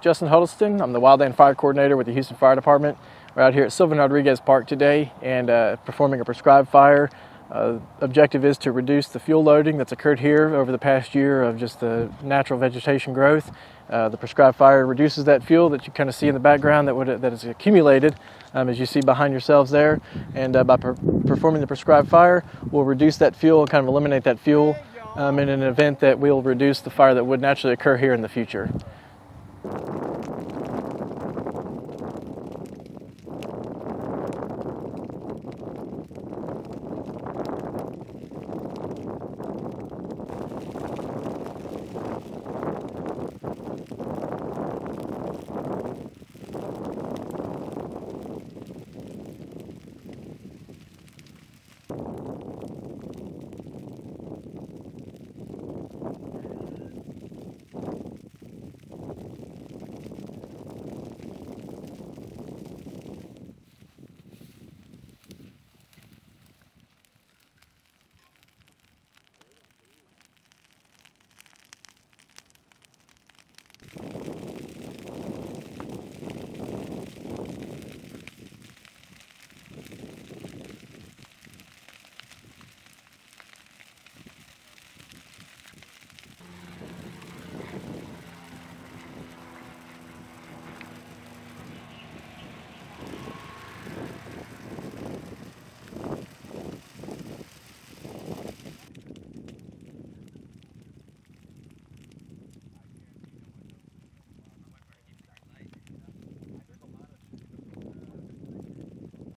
Justin Huddleston. I'm the Wildland Fire Coordinator with the Houston Fire Department. We're out here at Sylvan Rodriguez Park today and uh, performing a prescribed fire. Uh, objective is to reduce the fuel loading that's occurred here over the past year of just the natural vegetation growth. Uh, the prescribed fire reduces that fuel that you kind of see in the background that would that is accumulated, um, as you see behind yourselves there. And uh, by per performing the prescribed fire, we'll reduce that fuel, kind of eliminate that fuel um, in an event that we'll reduce the fire that would naturally occur here in the future.